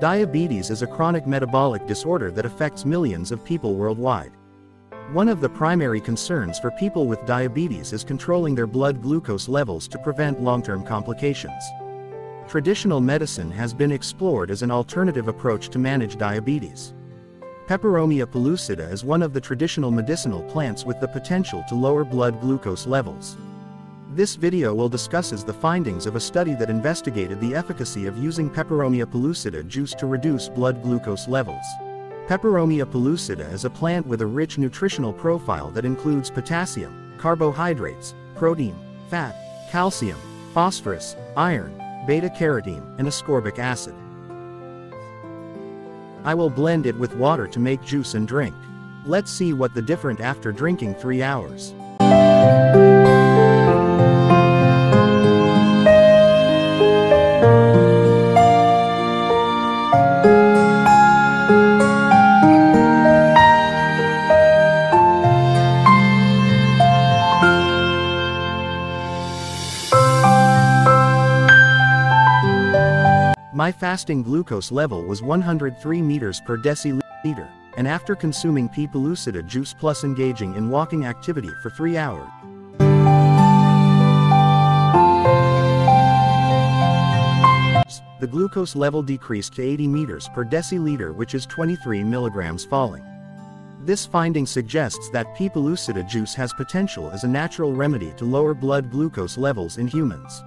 Diabetes is a chronic metabolic disorder that affects millions of people worldwide. One of the primary concerns for people with diabetes is controlling their blood glucose levels to prevent long-term complications. Traditional medicine has been explored as an alternative approach to manage diabetes. Peperomia pellucida is one of the traditional medicinal plants with the potential to lower blood glucose levels. This video will discusses the findings of a study that investigated the efficacy of using Peperomia pellucida juice to reduce blood glucose levels. Peperomia pellucida is a plant with a rich nutritional profile that includes potassium, carbohydrates, protein, fat, calcium, phosphorus, iron, beta-carotene, and ascorbic acid. I will blend it with water to make juice and drink. Let's see what the different after drinking 3 hours. My fasting glucose level was 103 meters per deciliter, and after consuming P. pellucida juice plus engaging in walking activity for 3 hours, the glucose level decreased to 80 meters per deciliter which is 23 milligrams falling. This finding suggests that P. pellucida juice has potential as a natural remedy to lower blood glucose levels in humans.